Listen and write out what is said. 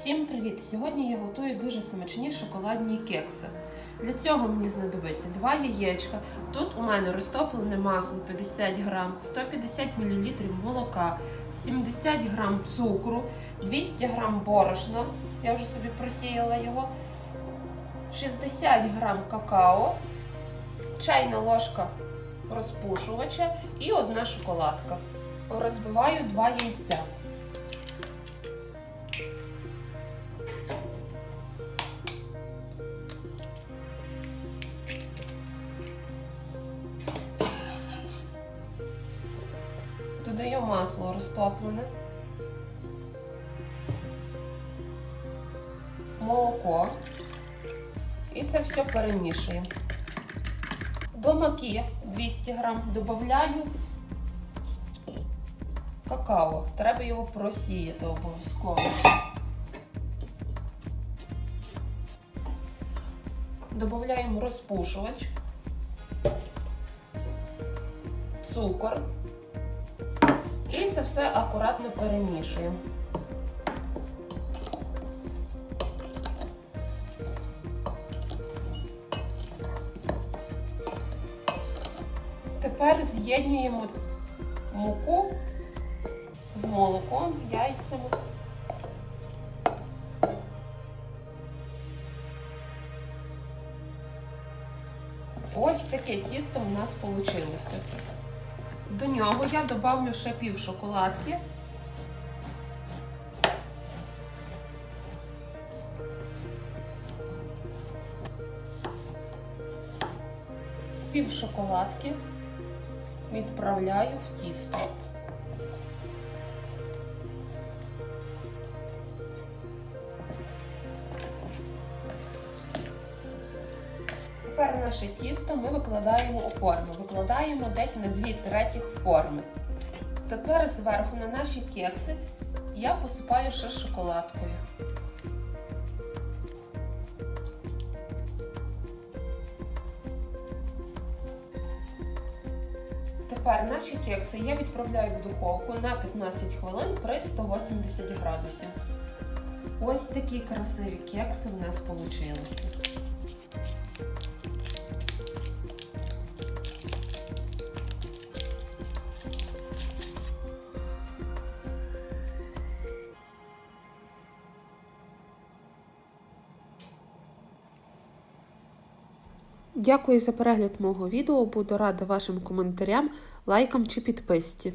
Всім привіт! Сьогодні я готую дуже смачні шоколадні кекси. Для цього мені знадобиться 2 яєчка. Тут у мене розтоплене масло 50 грам, 150 мл молока, 70 грам цукру, 200 грам борошна. Я вже собі просіяла його, 60 грам какао, чайна ложка розпушувача і одна шоколадка. Розбиваю 2 яйця. Додаю масло розтоплене, молоко і це все перемішуємо. До маки 200 грам додаю какао. Треба його просіяти обов'язково. Додаємо розпушувач, цукор. І це все акуратно перемішуємо. Тепер з'єднуємо муку з молоком, яйцями. Ось таке тісто у нас вийшло. До нього я добавлю ще пів шоколадки. Пів шоколадки відправляю в тісто. Тепер наше тісто ми викладаємо у форму. Викладаємо десь на 2 третіх форми. Тепер зверху на наші кекси я посипаю ще шоколадкою. Тепер наші кекси я відправляю в духовку на 15 хвилин при 180 градусів. Ось такі красиві кекси в нас вийшли. Дякую за перегляд мого відео. Буду рада вашим коментарям, лайкам чи підписці.